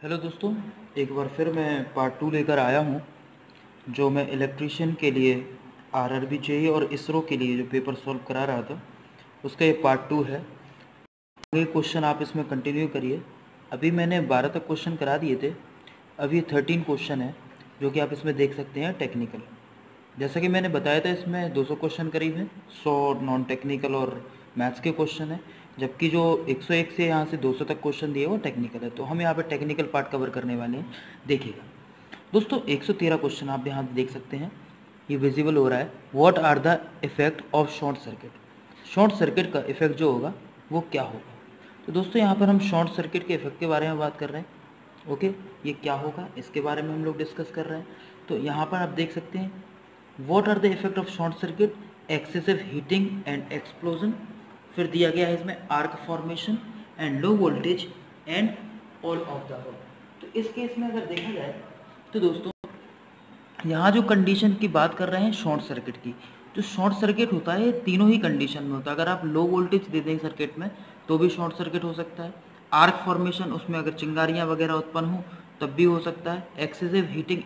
Hello दोस्तों, एक बार फिर मैं पार्ट टू लेकर आया हूँ, जो मैं इलेक्ट्रिशियन के लिए आरआरबी चाहिए और इसरो के लिए जो पेपर सॉल्व करा रहा था, उसका ये पार्ट टू है। आगे क्वेश्चन आप इसमें कंटिन्यू करिए। अभी मैंने बारह तक क्वेश्चन करा दिए थे अभी थर्टीन क्वेश्चन है, जो कि आप इसमें देख सकते हैं टेक्निकल जैसा कि मैंने बताया था, इसमें 200 क्वेश्चन करीब हैं 100 नॉन टेक्निकल और मैथ्स के क्वेश्चन हैं। जबकि जो 101 से यहाँ से 200 तक क्वेश्चन दिए, वो टेक्निकल है। तो हम यहाँ पर टेक्निकल पार्ट कवर करने वाले हैं। देखिएगा। दोस्तों 113 क्वेश्चन आप यहाँ देख सकते हैं। ये विजिबल हो रहा है। What are the effect of short circuit short circuit का इफ़ेक्ट जो होगा, वो क्या होगा? तो दोस्तों, यहाँ पर हम शॉर्ट सर्किट के इफ़ेक्ट के बारे में बात कर रहे हैं। ओके ये क्या होगा? इसके बारे में हम लोग डिस्कस कर रहे हैं। तो यहाँ पर आप देख सकते हैं। What are the effect of short circuit excessive heating and explosion फिर दिया गया है इसमें arc formation and low voltage and all of the तो इस केस में अगर देखा जाए तो दोस्तों, यहाँ जो कंडीशन की बात कर रहे हैं शॉर्ट सर्किट की जो शॉर्ट सर्किट होता है तीनों ही कंडीशन में होता है। अगर आप लो वोल्टेज दे दें सर्किट में तो भी शॉर्ट सर्किट हो सकता है। आर्क फॉर्मेशन उसमें अगर चिंगारियाँ वगैरह उत्पन्न हो, तब भी हो सकता है। एक्सेसिव हीटिंग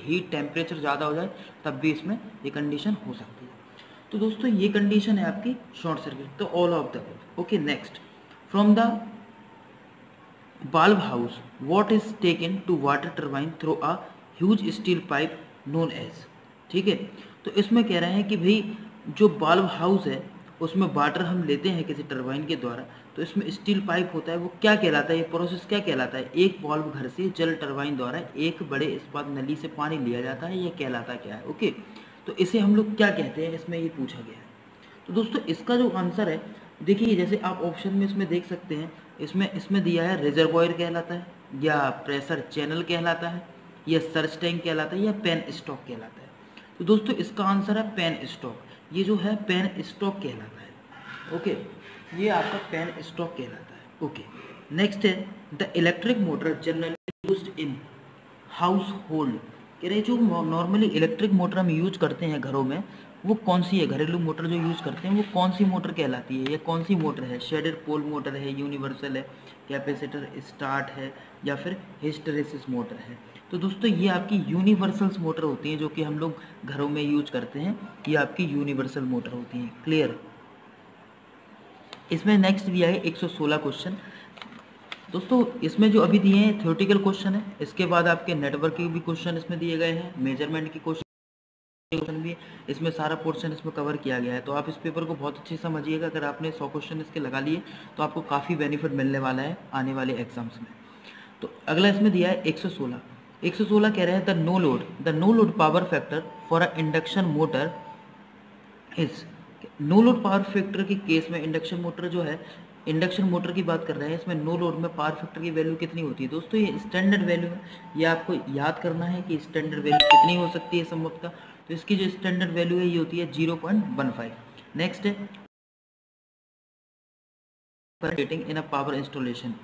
हीट टेम्परेचर ज़्यादा हो जाए, तब भी इसमें ये कंडीशन हो सकती है। तो दोस्तों, ये कंडीशन है आपकी शॉर्ट सर्किट तो all of the okay next from the बाल्ब house what is taken to water turbine through a huge steel pipe known as ठीक है? तो इसमें कह रहे हैं कि भाई, जो बाल्ब हाउस है, उसमें वाटर हम लेते हैं किसी टर्बाइन के द्वारा तो इसमें स्टील पाइप होता है, वो क्या कहलाता है, ये प्रोसेस क्या कहलाता है? एक वाल्व घर से जल टर्बाइन द्वारा एक बड़े इस्पात नली से पानी लिया जाता है, ये कहलाता क्या है? ओके तो इसे हम लोग क्या कहते हैं? इसमें ये पूछा गया है। तो दोस्तों, इसका जो आंसर है, देखिए, जैसे आप ऑप्शन में इसमें देख सकते हैं, इसमें इसमें दिया है रिजर्वॉयर कहलाता है, या प्रेशर चैनल कहलाता है, या सर्च टैंक कहलाता है, या पेन स्टॉक कहलाता है। तो दोस्तों, इसका आंसर है पेन स्टॉक ये जो है पेन स्टॉक कहलाता है। ओके ये आपका पेन स्टॉक कहलाता है। ओके नेक्स्ट है the electric motor generally use in household कह रहे जो नॉर्मली इलेक्ट्रिक मोटर हम यूज़ करते हैं घरों में, वो कौन सी है? घरेलू मोटर जो यूज़ करते हैं, वो कौन सी मोटर कहलाती है? या कौन सी मोटर है? शेडेड पोल मोटर है यूनिवर्सल है कैपेसिटर स्टार्ट है, या फिर हिस्टरेसिस मोटर है? तो दोस्तों, ये आपकी यूनिवर्सल्स मोटर होती हैं जो कि हम लोग घरों में यूज़ करते हैं। ये आपकी यूनिवर्सल मोटर होती हैं। क्लियर इसमें नेक्स्ट दिया है 116 क्वेश्चन दोस्तों, इसमें जो अभी दिए हैं थ्योरेटिकल क्वेश्चन है, इसके बाद आपके नेटवर्क के भी क्वेश्चन इसमें दिए गए हैं मेज़रमेंट के क्वेश्चन भी इसमें सारा पोर्शन इसमें कवर किया गया है। तो आप इस पेपर को बहुत अच्छे समझिएगा, अगर आपने सौ क्वेश्चन इसके लगा लिए तो आपको काफ़ी बेनिफिट मिलने वाला है आने वाले एग्ज़ाम्स में। तो अगला इसमें दिया है 116 116 कह रहे हैं the no load the no load power factor for a induction motor is no load power factor के केस में इंडक्शन मोटर जो है इंडक्शन मोटर की बात कर रहे हैं, इसमें नो लोड में पावर फैक्टर की वैल्यू कितनी होती है? दोस्तों, ये स्टैंडर्ड वैल्यू है। ये आपको याद करना है कि स्टैंडर्ड वैल्यू कितनी हो सकती है संभव का तो इसकी जो स्टैंडर्ड वैल्यू है, ये होती है zero point one five next है। पावर इंस्टॉलेशन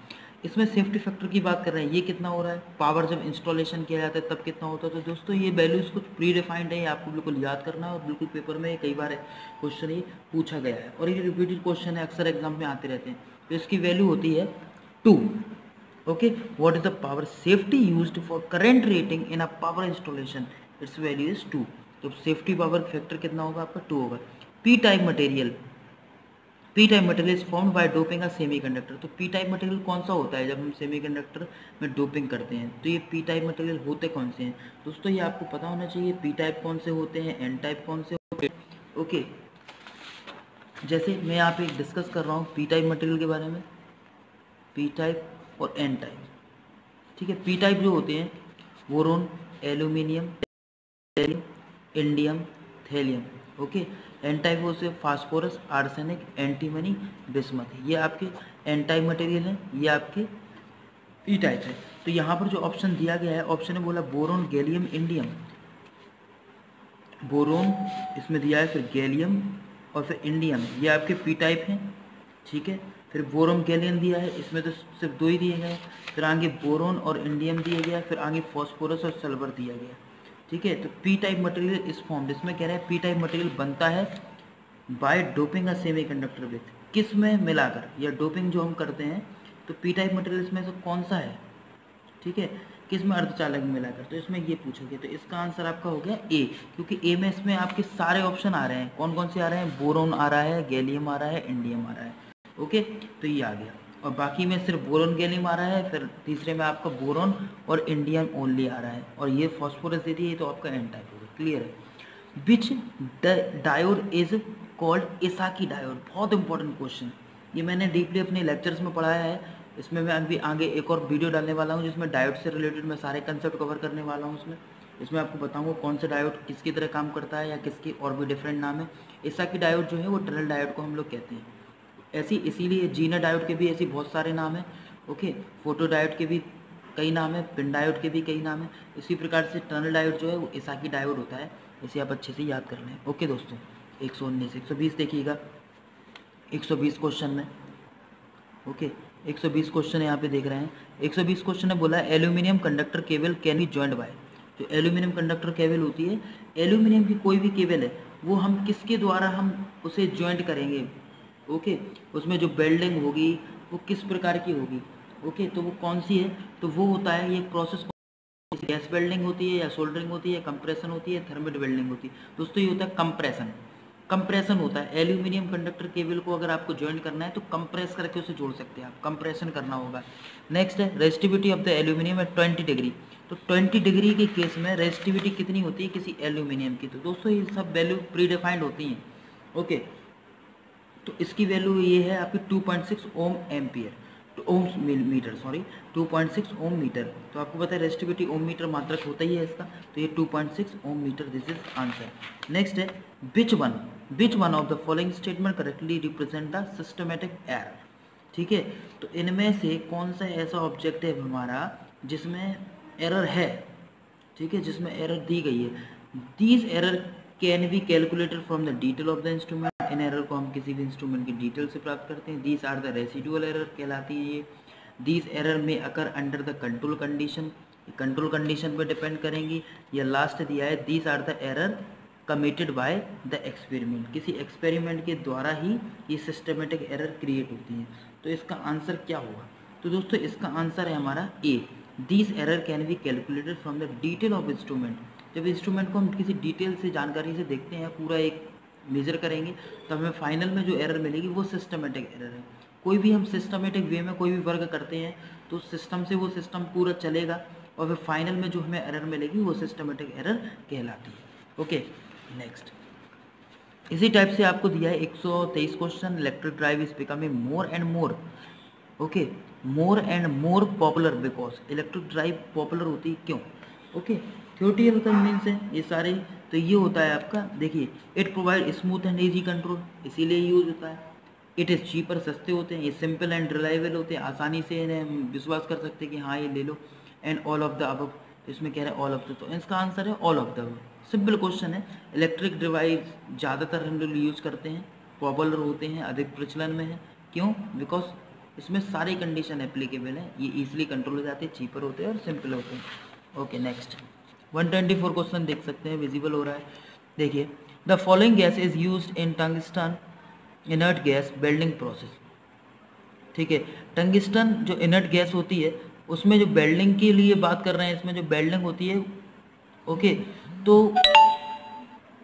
इसमें सेफ्टी फैक्टर की बात कर रहे हैं, ये कितना हो रहा है? पावर जब इंस्टॉलेशन किया जाता है, तब कितना होता है? तो दोस्तों, ये वैल्यूज़ कुछ प्री डिफाइंड है आपको बिल्कुल याद करना है और बिल्कुल पेपर में कई बार क्वेश्चन ये पूछा गया है। और ये रिपीटेड क्वेश्चन है, अक्सर एग्ज़ाम में आते रहते हैं। तो इसकी वैल्यू होती है two okay what is the power safety use for current rating in a power installation it's value is two तो सेफ्टी पावर फैक्टर कितना होगा आपका? टू होगा। P type material P type material is form by doping a semiconductor तो P type material कौन सा होता है जब हम सेमीकंडक्टर में डोपिंग करते हैं? तो ये पी टाइप मटेरियल होते कौन से हैं? दोस्तों, ये आपको पता होना चाहिए पी टाइप कौन से होते हैं एन टाइप कौन से होते हैं। ओके जैसे मैं यहाँ पे डिस्कस कर रहा हूँ पी टाइप मटेरियल के बारे में। पी टाइप और एन टाइप ठीक है पी टाइप जो होते हैं boron aluminium indium thallium okay से फास्फोरस आर्सेनिक एंटीमनी बिस्मथ ये आपके एन टाइप मटेरियल हैं, ये आपके ई टाइप है। तो यहाँ पर जो ऑप्शन दिया गया है ऑप्शन में बोला बोरोन गैलियम इंडियम बोरोन इसमें दिया है फिर गैलियम और फिर इंडियम ये आपके पी टाइप हैं, ठीक है? फिर बोरोम गैलियम दिया है, इसमें तो सिर्फ़ दो ही दिए गए फिर आगे बोरोन और इंडियम दिया गया फिर आगे फॉस्फोरस और सल्फ़र दिया गया ठीक है? तो पी टाइप मटेरियल इस फॉर्म इसमें कह रहे हैं पी टाइप मटेरियल बनता है by doping a semiconductor with किसमें? मिलाकर. या डोपिंग जो हम करते हैं तो पी टाइप मटेरियल इसमें से कौन सा है? ठीक है? किसमें? अर्धचालक मिलाकर. तो इसमें ये पूछा गया तो इसका आंसर आपका हो गया ए क्योंकि ए में इसमें आपके सारे ऑप्शन आ रहे हैं. कौन कौन से आ रहे हैं? बोरोन आ रहा है गैलियम आ रहा है इंडियम आ रहा है. ओके तो ये आ गया. और बाकी में सिर्फ़ बोरोन गैलियम आ रहा है, फिर तीसरे में आपका बोरोन और इंडियम ओनली आ रहा है। और ये फॉस्फोरस दे दिए तो आपका एन टाइप होगा क्लियर है। Which diode is called Esaki diode बहुत इंपॉर्टेंट क्वेश्चन ये मैंने डीपली अपने लेक्चर्स में पढ़ाया है। इसमें मैं अभी आगे एक और वीडियो डालने वाला हूँ, जिसमें डायोड से रिलेटेड मैं सारे कंसेप्ट कवर करने वाला हूँ उसमें इसमें आपको बताऊँगा कौन सा डायोड किसकी तरह काम करता है या किसकी और भी डिफरेंट नाम है। ऐसा की डायोड जो है, वो टनल डायोड को हम लोग कहते हैं। ऐसी, इसीलिए जीना डायोड के भी ऐसी बहुत सारे नाम हैं, ओके? फ़ोटो डायोड के भी कई नाम है, पिन डायोड के भी कई नाम है। इसी प्रकार से टनल डायोड जो है, वो की डायोड होता है, इसे आप अच्छे से याद कर लें। ओके दोस्तों, एक सौ उन्नीस, एक सौ बीस देखिएगा। एक सौ बीस क्वेश्चन में, ओके? 120 क्वेश्चन यहाँ पे देख रहे हैं। 120 क्वेश्चन ने बोला, aluminium conductor cable can be joint by? जो एल्यूमिनियम कंडक्टर केबल होती है। एल्यूमिनियम की कोई भी केबल है, वो हम किसके द्वारा हम उसे ज्वाइंट करेंगे? ओके? उसमें जो बेल्डिंग होगी, वो किस प्रकार की होगी? ओके तो वो कौन सी है? तो वो होता है, ये प्रोसेस गैस वेल्डिंग होती है या सोल्डरिंग होती है कंप्रेशन होती है थर्मिट वेल्डिंग होती है। दोस्तों, ये होता है कंप्रेशन कंप्रेशन होता है। एल्यूमिनियम कंडक्टर केबल को अगर आपको ज्वाइन करना है तो कंप्रेस करके उसे जोड़ सकते हैं आप। कंप्रेशन करना होगा। नेक्स्ट है रेस्टिविटी ऑफ़ द एल्यूमिनियम है ट्वेंटी डिग्री तो ट्वेंटी डिग्री के केस में रेस्टिविटी कितनी होती है किसी एल्यूमिनियम की? तो दोस्तों, ये सब वैल्यू प्रीडिफाइंड होती हैं। ओके तो इसकी वैल्यू ये है आपकी two point six ohm ampere ohm metre sorry 2.6 ohm metre तो आपको पता है रेस्टिविटी ओम मीटर मात्रक होता ही है इसका तो ये 2.6 ohm metre this is answer next है which one which one of the following statement correctly represent the systematic error ठीक है तो इनमें से कौन सा ऐसा ऑब्जेक्ट है हमारा जिसमें एरर है? ठीक है, जिसमें एरर दी गई है। These error can be calculated from the detail of the instrument in error को हम किसी भी इंस्ट्रूमेंट की डिटेल से प्राप्त करते हैं। These are the residual error कहलाती है ये। दीज एरर में occur under the control condition control condition पे डिपेंड करेंगी। या लास्ट दिया है। These are the error committed by the experiment किसी एक्सपेरिमेंट के द्वारा ही ये सिस्टमेटिक एरर क्रिएट होती है। तो इसका आंसर क्या होगा? तो दोस्तों, इसका आंसर है हमारा A these error can be calculated from the detail of instrument जब इंस्ट्रूमेंट को हम किसी डिटेल से, जानकारी से देखते हैं, पूरा एक मेजर करेंगे तो हमें फाइनल में जो एरर मिलेगी वो सिस्टमेटिक एरर है। कोई भी हम सिस्टमेटिक वे में कोई भी वर्क करते हैं तो सिस्टम से वो सिस्टम पूरा चलेगा और फिर फाइनल में जो हमें एरर मिलेगी वो सिस्टमेटिक एरर कहलाती है। ओके नेक्स्ट इसी टाइप से आपको दिया है 123 question electric drive is becoming more and more okay more and more popular because electric drive popular होती क्यों? ओके थ्योटियल मीन्स है, ये सारे तो ये होता है आपका, देखिए it provide smooth and easy control इसीलिए यूज़ होता है। इट इज़ चीपर सस्ते होते हैं, ये सिंपल एंड रिलायबल होते हैं, आसानी से इन्हें हम विश्वास कर सकते हैं कि हाँ ये ले लो एंड ऑल ऑफ़ द अब इसमें कह रहे हैं ऑल ऑफ़ द तो इसका आंसर है all of the simple question है इलेक्ट्रिक डिवाइस ज़्यादातर हम लोग यूज़ करते हैं पॉपुलर होते हैं, अधिक प्रचलन में है, क्यों? बिकॉज़ इसमें सारी कंडीशन एप्लीकेबल है, ये इजीली कंट्रोल हो जाते हैं चीपर होते हैं और सिंपल होते हैं। ओके नेक्स्ट 124 क्वेश्चन देख सकते हैं विजिबल हो रहा है। देखिए the following gas is use in tungsten inert gas welding process ठीक है टंगस्टन जो इनर्ट गैस होती है, उसमें जो बेल्डिंग के लिए बात कर रहे हैं, इसमें जो बेल्डिंग होती है ओके तो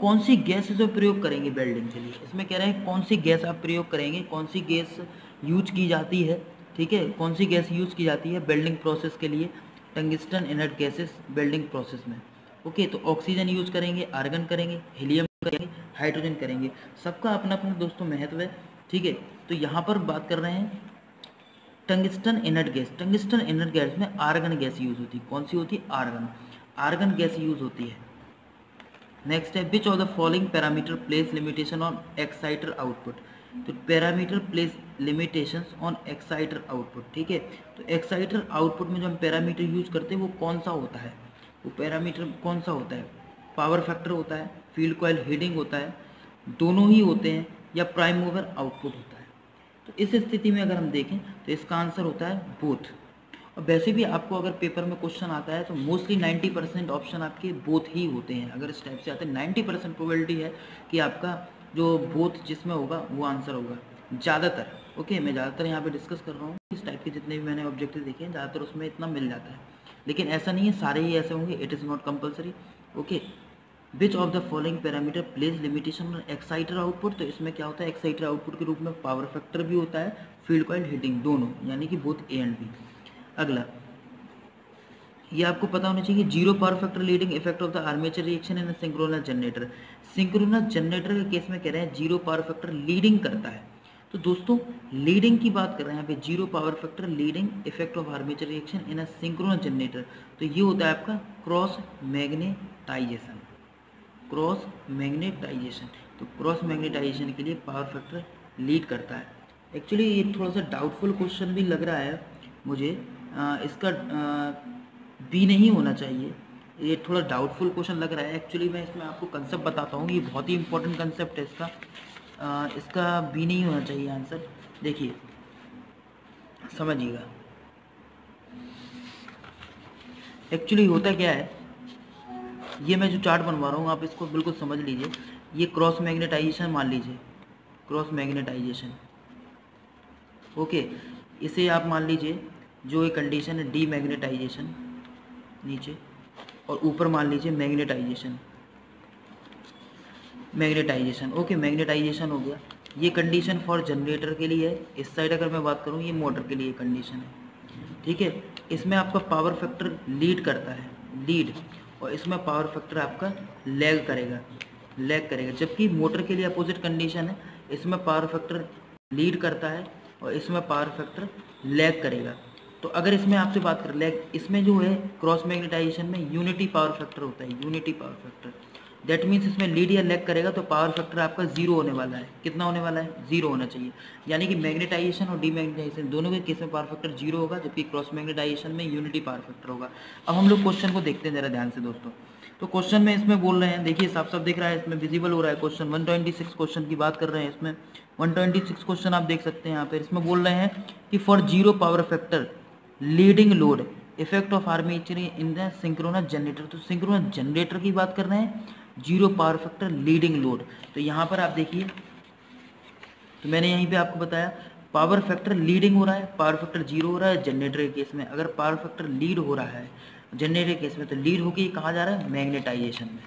कौन सी गैस जो प्रयोग करेंगे बेल्डिंग के लिए? इसमें कह रहे हैं कौन सी गैस आप प्रयोग करेंगे, कौन सी गैस यूज़ की जाती है, ठीक है, कौन सी गैस यूज़ की जाती है बेल्डिंग प्रोसेस के लिए? Tungsten inert gases welding process में। ओके तो ऑक्सीजन यूज़ करेंगे, आर्गन करेंगे, हीलियम करेंगे, हाइड्रोजन करेंगे। सबका अपना अपना दोस्तों महत्व है, ठीक है? तो यहाँ पर बात कर रहे हैं tungsten inert gas. Tungsten inert gas में आर्गन गैस यूज़ होती है। कौन सी होती है? आर्गन। आर्गन गैस यूज़ होती है। नेक्स्ट है which of the following parameter place limitation on exciter output तो parameter place limitations on exciter output ठीक है? तो एक्साइटर आउटपुट में जो हम पैरामीटर यूज़ करते हैं, वो कौन सा होता है? वो पैरामीटर कौन सा होता है? पावर फैक्टर होता है फ़ील्ड कॉयल हीडिंग होता है, दोनों ही होते हैं या प्राइम मूवर आउटपुट होता है। तो इस स्थिति में अगर हम देखें तो इसका आंसर होता है बोथ और वैसे भी आपको अगर पेपर में क्वेश्चन आता है तो मोस्टली 90 परसेंट ऑप्शन आपके बोथ ही होते हैं। अगर इस टाइप से आते हैं 90 परसेंट प्रोबेबिलिटी है कि आपका जो बोथ जिसमें होगा, वो आंसर होगा। ज़्यादातर ओके मैं ज़्यादातर यहाँ पे डिस्कस कर रहा हूँ इस टाइप के जितने भी मैंने ऑब्जेक्टिव देखे हैं, ज़्यादातर उसमें इतना मिल जाता है। लेकिन ऐसा नहीं है, सारे ही ऐसे होंगे it is not compulsory okay which of the following parameter place limitation exciter output तो इसमें क्या होता है एक्साइटर आउटपुट के रूप में पावर फैक्टर भी होता है फ़ील्ड कॉइल हीटिंग दोनों, यानी कि बोथ ए एंड बी अगला ये आपको पता होना चाहिए zero power factor leading effect of the armature reaction in synchronous generator. Synchronous generator के केस में कह रहे हैं ज़ीरो पावर फैक्टर लीडिंग करता है। तो दोस्तों लीडिंग की बात कर रहे हैं यहाँ पे zero power factor leading effect of armature reaction in a synchronous generator. तो ये होता है आपका क्रॉस मैग्नेटाइजेशन। Cross magnetization. तो क्रॉस मैग्नेटाइजेशन के लिए पावर फैक्टर लीड करता है। एक्चुअली ये थोड़ा सा डाउटफुल क्वेश्चन भी लग रहा है मुझे। आ, इसका बी नहीं होना चाहिए। ये थोड़ा डाउटफुल क्वेश्चन लग रहा है। एक्चुअली मैं इसमें आपको कंसेप्ट बताता हूँ ये बहुत ही इंपॉर्टेंट कंसेप्ट है इसका। आ, इसका बी नहीं होना चाहिए आंसर देखिए समझिएगा। एक्चुअली होता क्या है? ये मैं जो चार्ट बनवा रहा हूँ आप इसको बिल्कुल समझ लीजिए। ये क्रॉस मैग्नेटाइजेशन मान लीजिए। क्रॉस मैग्नेटाइजेशन ओके इसे आप मान लीजिए जो एक कंडीशन है डी मैग्नेटाइजेशन नीचे और ऊपर मान लीजिए मैग्नेटाइजेशन। मैग्नेटाइजेशन, ओके, मैग्नेटाइजेशन हो गया। ये कंडीशन फॉर जनरेटर के लिए है। इस साइड अगर मैं बात करूँ, ये मोटर के लिए कंडीशन है। ठीक है? इसमें आपका पावर फैक्टर लीड करता है। लीड और इसमें पावर फैक्टर आपका लैग करेगा। लैग करेगा। जबकि मोटर के लिए अपोजिट कंडीशन है। इसमें पावर फैक्टर लीड करता है, और इसमें पावर फैक्टर लैग करेगा। तो अगर इसमें आपसे बात कर लैग इसमें जो है क्रॉस मैग्नेटाइजेशन में यूनिटी पावर फैक्टर होता है unity power factor that means इसमें लीड या लेग करेगा तो पावर फैक्टर आपका ज़ीरो होने वाला है. कितना होने वाला है? ज़ीरो होना चाहिए. यानी कि मैग्नेटाइजेशन और डीमैग्नेटाइजेशन दोनों के केस में पावर फैक्टर ज़ीरो होगा, जबकि क्रॉस मैग्नेटाइजेशन में यूनिटी पावर फैक्टर होगा. अब हम लोग क्वेश्चन को देखते हैं जरा ध्यान से दोस्तों. तो क्वेश्चन में इसमें बोल रहे हैं, देखिए साफ़ साफ़ दिख रहा है, इसमें विजिबल हो रहा है क्वेश्चन 126 क्वेश्चन की बात कर रहे हैं इसमें. 126 क्वेश्चन आप देख सकते हैं यहाँ पे इसमें बोल रहे हैं कि for zero power factor leading load effect of armature in the synchronous generator तो सिंक्रोनस जनरेटर की बात कर रहे हैं zero power factor leading load तो यहाँ पर आप देखिए तो मैंने यहीं पे आपको बताया पावर फैक्टर लीडिंग हो रहा है पावर फैक्टर ज़ीरो हो रहा है जनरेटर के केस में। अगर पावर फैक्टर लीड हो रहा है जनरेटर केस में तो लीड होकर कहाँ जा रहा है? मैग्नेटाइजेशन में।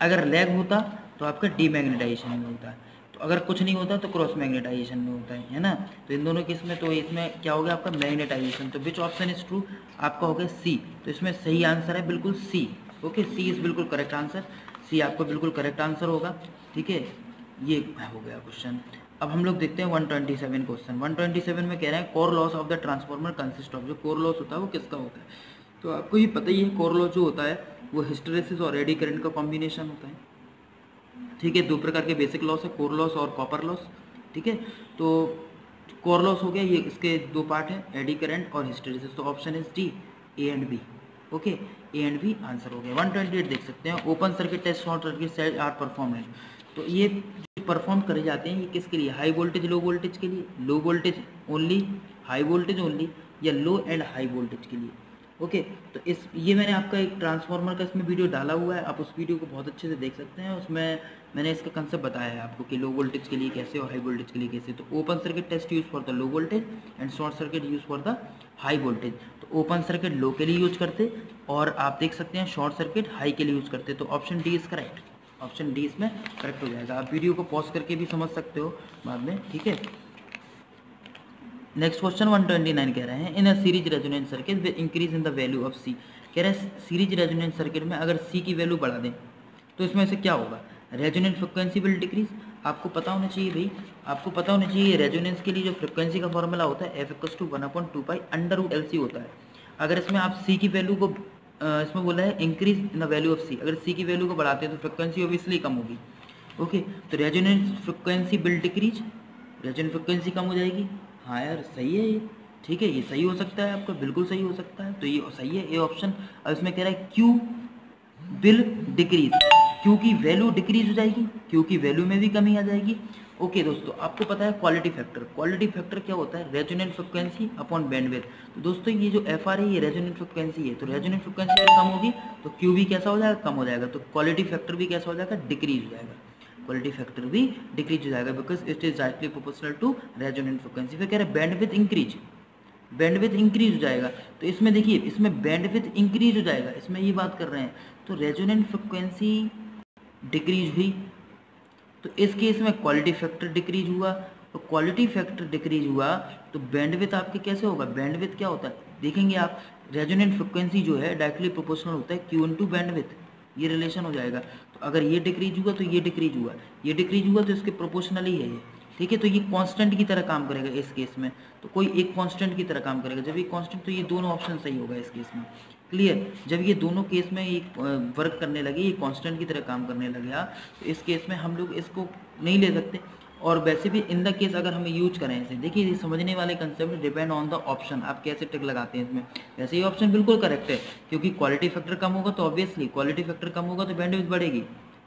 अगर लैग होता तो आपका डीमैग्नेटाइजेशन में होता। है तो अगर कुछ नहीं होता तो क्रॉस मैग्नेटाइजेशन में होता है है ना? तो इन दोनों केस में तो इसमें क्या हो गया आपका? मैग्नेटाइजेशन तो विच ऑप्शन इज़ ट्रू आपका हो गया सी तो इसमें सही आंसर है बिल्कुल सी ओके सी इज़ बिल्कुल करेक्ट आंसर सी आपको बिल्कुल करेक्ट आंसर होगा, ठीक है? ये हो गया क्वेश्चन अब हम लोग देखते हैं 127 क्वेश्चन 127 में कह रहे हैं core loss of the transformer consist of जो कोर लॉस होता है वो किसका होता है? तो आपको ये पता ही है कोर लॉस जो होता है, वो हिस्टरेसिस और एडी करंट का कॉम्बिनेशन होता है। ठीक है, दो प्रकार के बेसिक लॉस है कोर लॉस और कॉपर लॉस ठीक है? तो कोर लॉस हो गया, ये इसके दो पार्ट है एडी करंट और हिस्टरेसिस तो option is D A and B okay A and B answer हो गया। 128 देख सकते हैं open circuit test short circuit set are performance तो ये परफॉर्म करे जाते हैं, ये किसके लिए? हाई वोल्टेज लो वोल्टेज के लिए? Low voltage only high voltage only या लो एंड हाई वोल्टेज के लिए? ओके तो इस, ये मैंने आपका एक ट्रांसफार्मर का इसमें वीडियो डाला हुआ है, आप उस वीडियो को बहुत अच्छे से देख सकते हैं, उसमें मैंने इसका कंसेप्ट बताया है आपको कि लो वोल्टेज के लिए कैसे और हाई वोल्टेज के लिए कैसे। तो open circuit test use for the low voltage and short circuit use for the high voltage तो ओपन सर्किट लो के लिए यूज़ करते और आप देख सकते हैं शॉर्ट सर्किट हाई के लिए यूज़ करते। तो option D is correct option D इसमें करेक्ट हो जाएगा। आप वीडियो को पॉज करके भी समझ सकते हो बाद में, ठीक है? नेक्स्ट क्वेश्चन 129 कह रहे हैं, in a series resonance circuit with increase in the value of C कह रहे हैं सीरीज़ रेजोनेंस सर्किट में अगर सी की वैल्यू बढ़ा दें तो इसमें से क्या होगा? रेजोनेंट फ्रिक्वेंसी विल डिक्रीज आपको पता होना चाहिए भाई, आपको पता होना चाहिए रेजोनेंस के लिए जो फ्रिक्वेंसी का फॉर्मूला होता है F equals two one upon two pi under root L C होता है। अगर इसमें आप सी की वैल्यू को इसमें बोला है increase in the value of C अगर सी की वैल्यू को बढ़ाते हैं तो फ्रिक्वेंसी ऑब्वियसली कम होगी। ओके तो resonance frequency will decrease resonant frequency कम हो जाएगी। हाँ यार, सही है ये। ठीक है, ये सही हो सकता है आपका, बिल्कुल सही हो सकता है। तो ये सही है, ये ऑप्शन अब इसमें कह रहा है क्यू बिल डिक्रीज क्यू की वैल्यू डिक्रीज हो जाएगी क्यू की वैल्यू में भी कमी आ जाएगी। ओके दोस्तों, आपको पता है क्वालिटी फैक्टर क्वालिटी फैक्टर क्या होता है? रेजोनेंट फ्रिक्वेंसी अपॉन बैंडविड्थ तो दोस्तों, ये जो एफ़ आर है ये रेजोनेंट फ्रिक्वेंसी है। तो रेजोनेंट फ्रिक्वेंसी अगर कम होगी तो क्यू भी कैसा हो जाएगा? कम हो जाएगा। तो क्वालिटी फैक्टर भी कैसा हो जाएगा? डिक्रीज हो जाएगा। क्वालिटी फैक्टर भी डिक्रीज हो जाएगा because it is directly proportional to resonant frequency फिर कह रहे हैं bandwidth increase bandwidth increase हो जाएगा. तो इसमें देखिए, इसमें बैंडविथ इंक्रीज हो जाएगा. इसमें ये बात कर रहे हैं. तो रेजोनेंट फ्रिक्वेंसी डिक्रीज हुई. तो इस केस में क्वालिटी फैक्टर डिक्रीज हुआ. तो क्वालिटी फैक्टर डिक्रीज हुआ तो बैंडविथ आपके कैसे होगा? बैंडविथ क्या होता है? देखेंगे आप. रेजोनेंट फ्रिक्वेंसी जो है डायरेक्टली प्रोपोर्शनल होता है क्यू इन टू बैंडविथ ये रिलेशन हो जाएगा। तो अगर ये डिक्रीज हुआ तो ये डिक्रीज हुआ। ये डिक्रीज हुआ तो इसके प्रोपोर्शनल ही है ये। ठीक है तो ये कांस्टेंट की तरह काम करेगा इस केस में। तो कोई एक कांस्टेंट की तरह काम करेगा। जब ये कांस्टेंट तो ये दोनों ऑप्शन सही होगा इस केस में। क्लियर जब ये दोनों केस में एक वर्क करने लगे, ये कांस्टेंट की तरह काम करने लगे तो इस केस में हम लोग इसको नहीं ले सकते। और वैसे भी इन द केस अगर हम यूज़ करें इसे, देखिए समझने वाले concept depend on the option आप कैसे टिक लगाते हैं इसमें? वैसे ये ऑप्शन बिल्कुल करेक्ट है, क्योंकि क्वालिटी फैक्टर कम होगा तो ऑब्वियसली क्वालिटी फैक्टर कम होगा तो बैंडविथ बढ़ेगी।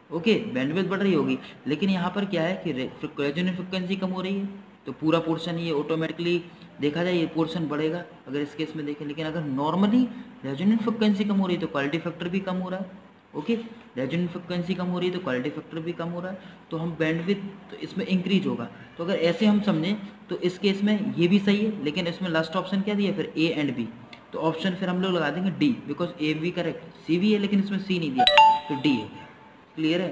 ओके बैंडविथ बढ़ रही होगी, लेकिन यहाँ पर क्या है कि रेजोनेंट फ्रिक्वेंसी कम हो रही है तो पूरा पोर्शन ये ऑटोमेटिकली देखा जाए, ये पोर्शन बढ़ेगा, अगर इस केस में देखें, लेकिन अगर नॉर्मली रेजोनेंट फ्रिक्वेंसी कम हो रही है तो क्वालिटी फैक्टर भी कम हो रहा है। ओके रेजोनेंट फ्रिक्वेंसी कम हो रही है तो क्वालिटी फैक्टर भी कम हो रहा है तो हम बैंडविथ तो इसमें इंक्रीज होगा। तो अगर ऐसे हम समझें तो इस केस में ये भी सही है, लेकिन इसमें लास्ट ऑप्शन क्या दिया, फिर ए एंड बी तो ऑप्शन फिर हम लोग लगा देंगे D because A B correct C भी है, लेकिन इसमें सी नहीं दिया तो डी है क्लियर है?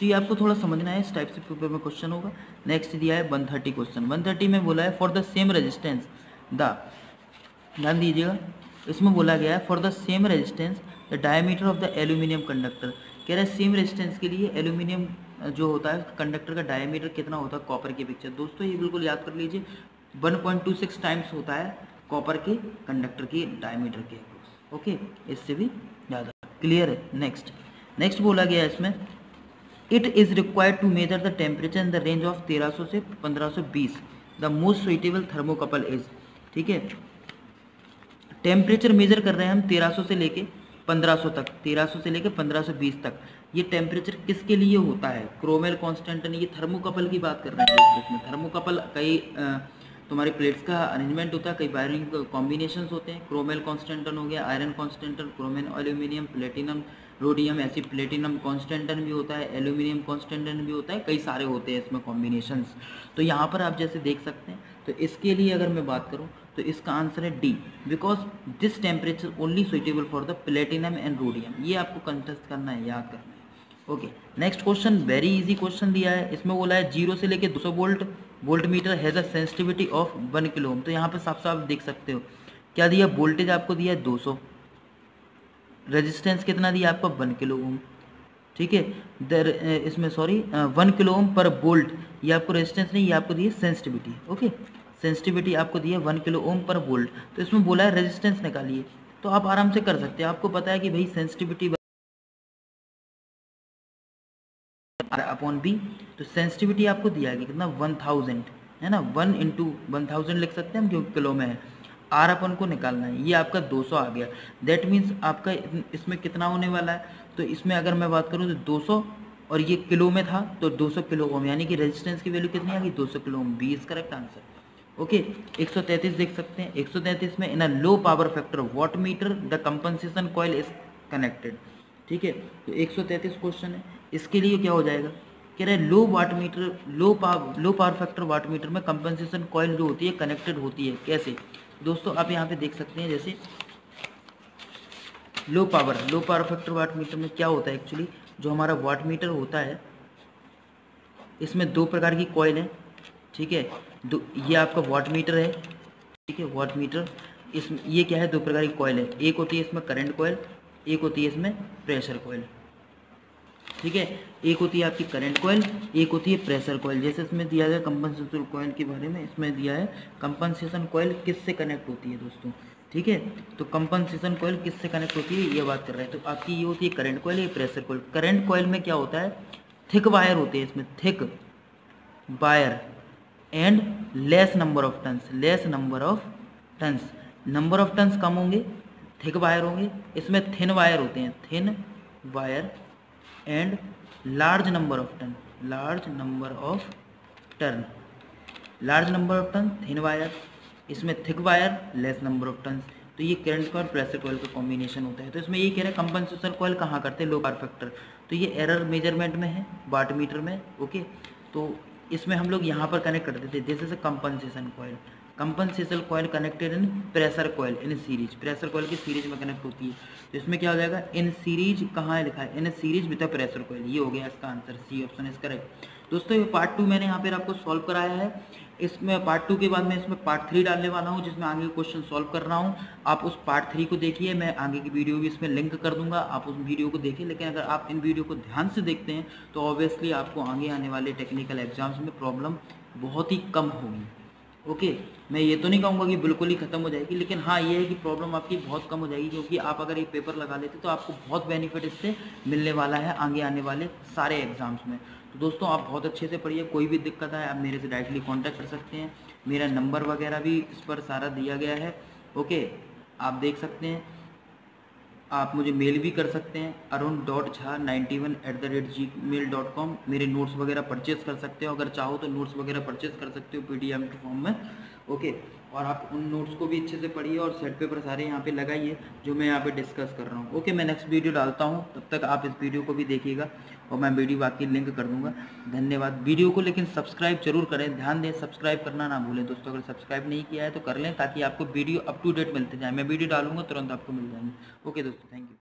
तो ये आपको थोड़ा समझना है, इस टाइप से पेपर में क्वेश्चन होगा। नेक्स्ट दिया है one thirty question one thirty में बोला है for the same resistance the ध्यान दीजिएगा, इसमें बोला गया है for the same resistance the diameter of the aluminium conductor कह रहा है सेम रेजिस्टेंस के लिए एल्यूमिनियम जो होता है कंडक्टर का डायमीटर कितना होता है कॉपर के पिक्चर दोस्तों, ये बिल्कुल याद कर लीजिए 1.26 टाइम्स होता है कॉपर के कंडक्टर के डायमीटर के ओके इससे भी ज़्यादा क्लियर है? नेक्स्ट नेक्स्ट बोला गया इसमें it is required to measure the temperature in the range of 1300 से 1520 the most suitable thermocouple is ठीक है? टेम्परेचर मेजर कर रहे हैं हम 1300 से लेके 1500 तक 1300 से लेके 1520 तक। ये टेम्परेचर किसके लिए होता है? क्रोमेल कॉन्स्टेंट ये थर्मोकपल की बात कर रहे हैं। इसमें थर्मोकपल कई तुम्हारे प्लेट्स का अरेंजमेंट होता है, कई वायरिंग कॉम्बिनेशन होते हैं। क्रोमेल कॉन्स्टेंटन हो गया iron constantan chromel aluminium platinum rhodium ऐसी प्लेटिनम कॉन्स्टेंटन भी होता है एल्यूमिनियम कॉन्स्टेंटन भी होता है, कई सारे होते हैं इसमें कॉम्बिनेशन तो यहाँ पर आप जैसे देख सकते हैं। तो इसके लिए अगर मैं बात करूँ तो इसका आंसर है D because this temperature only suitable for the platinum and rhodium ये आपको कंटेस्ट करना है, याद करना है। Okay next question very easy question दिया है। इसमें बोला है ज़ीरो से लेके 200 volt voltmeter has a sensitivity of one kilo ohm तो यहाँ पे साफ़ साफ़ देख सकते हो। क्या दिया? वोल्टेज आपको दिया है 200 रेजिस्टेंस कितना दिया आपको? वन किलो ओम ठीक है? दर इसमें सॉरी वन किलो ओम पर बोल्ट ये आपको रेजिस्टेंस नहीं, ये आपको दिया सेंसिटिविटी ओके सेंसिटिविटी आपको दी है वन किलो ओम पर वोल्ट। तो इसमें बोला है रेजिस्टेंस निकालिए। तो आप आराम से कर सकते हैं। आपको पता है कि भाई सेंसिटिविटी अपॉन बी तो सेंसिटिविटी आपको दिया है कितना? वन थाउज़ेंड है ना? वन इंटू वन थाउज़ेंड लिख सकते हैं हम क्योंकि किलो में है। आर अपन को निकालना है। ये आपका 200 आ गया। दैट मीन्स आपका इसमें कितना होने वाला है? तो इसमें अगर मैं बात करूँ तो 200 और ये किलो में था तो 200 किलो ओम। यानी कि रेजिस्टेंस की वैल्यू कितनी आ गई? 200 kilo ohm. B is correct answer okay 133 देख सकते हैं। 133 में in a low power factor wattmeter the compensation coil is connected ठीक है तो 133 क्वेश्चन है। इसके लिए क्या हो जाएगा? कह रहे low wattmeter low power low power factor wattmeter में कंपनसेशन कॉयल जो होती है कनेक्टेड होती है। कैसे? दोस्तों, आप यहाँ पे देख सकते हैं, जैसे low power low power factor wattmeter में क्या होता है एक्चुअली जो हमारा वाट मीटर होता है, इसमें दो प्रकार की कॉयल है। ठीक है दो, ये आपका वाट मीटर है, ठीक है वाट मीटर इसमें ये क्या है, दो प्रकार की कॉयल है। एक होती है इसमें करंट कॉयल एक होती है इसमें प्रेशर कॉयल ठीक है? एक होती है आपकी करंट कॉयल एक होती है प्रेशर कॉयल जैसे इसमें दिया गया कंपनसेशन कॉयल के बारे में, इसमें दिया है कंपनसेशन कॉयल किससे कनेक्ट होती है दोस्तों, ठीक है? तो कंपनसेशन कॉयल किससे कनेक्ट होती है, ये बात कर रहे हैं। तो आपकी ये होती है करंट कॉयल या प्रेशर कॉयल करंट कॉयल में क्या होता है? थिक वायर होते हैं इसमें thick wire and less number of turns less number of turns number of turns कम होंगे थिक वायर होंगे, इसमें थिन वायर होते हैं thin wire and large number of turn large number of turn large number of turn thin wire इसमें thick wire less number of turn तो ये current coil pressure coil का combination होता है। तो इसमें ये कह रहे हैं कंपनसेशन कॉयल कहाँ करते हैं? लो पावर फैक्टर तो ये एरर मेज़रमेंट में है वाट मीटर में ओके तो इसमें हम लोग यहाँ पर कनेक्ट करते थे this is a compensation coil compensation coil connected in pressure coil in series pressure coil की सीरीज़ में कनेक्ट होती है। तो इसमें क्या हो जाएगा? इन सीरीज़ कहाँ लिखा है? In series with pressure coil ये हो गया इसका answer C option is correct दोस्तों, ये पार्ट टू मैंने यहाँ पर आपको सॉल्व कराया है। इसमें पार्ट टू के बाद मैं इसमें पार्ट थ्री डालने वाला हूँ, जिसमें आगे क्वेश्चन सॉल्व कर रहा हूँ। आप उस पार्ट थ्री को देखिए, मैं आगे की वीडियो भी इसमें लिंक कर दूँगा। आप उस वीडियो को देखिए, लेकिन अगर आप इन वीडियो को ध्यान से देखते हैं तो ऑब्वियसली आपको आगे आने वाले टेक्निकल एग्ज़ाम्स में प्रॉब्लम बहुत ही कम होगी। ओके मैं ये तो नहीं कहूँगा कि बिल्कुल ही खत्म हो जाएगी, लेकिन हाँ ये है कि प्रॉब्लम आपकी बहुत कम हो जाएगी, क्योंकि आप अगर एक पेपर लगा लेते तो आपको बहुत बेनिफिट इससे मिलने वाला है आगे आने वाले सारे एग्ज़ाम्स में। तो दोस्तों, आप बहुत अच्छे से पढ़िए, कोई भी दिक्कत आए, आप मेरे से डायरेक्टली कॉन्टैक्ट कर सकते हैं। मेरा नंबर वगैरह भी इस पर सारा दिया गया है ओके आप देख सकते हैं, आप मुझे मेल भी कर सकते हैं Arun dot Jha ninety one at the rate Gmail dot com मेरे नोट्स वगैरह परचेज कर सकते हो, अगर चाहो तो नोट्स वगैरह परचेज कर सकते हो पी डी एम फॉर्म में ओके और आप उन नोट्स को भी अच्छे से पढ़िए और सेट पेपर सारे यहाँ पे लगाइए, जो मैं यहाँ पे डिस्कस कर रहा हूँ ओके मैं नेक्स्ट वीडियो डालता हूँ, तब तक आप इस वीडियो को भी देखिएगा। और मैं वीडियो आपकी लिंक कर दूँगा। धन्यवाद। वीडियो को लेकिन सब्सक्राइब ज़रूर करें। ध्यान दें, सब्सक्राइब करना ना भूलें। दोस्तों, अगर सब्सक्राइब नहीं किया है तो कर लें ताकि आपको वीडियो अप टू डेट मिलते जाए। मैं वीडियो डालूँगा, तुरंत आपको मिल जाएँगे। ओके दोस्तों थैंक यू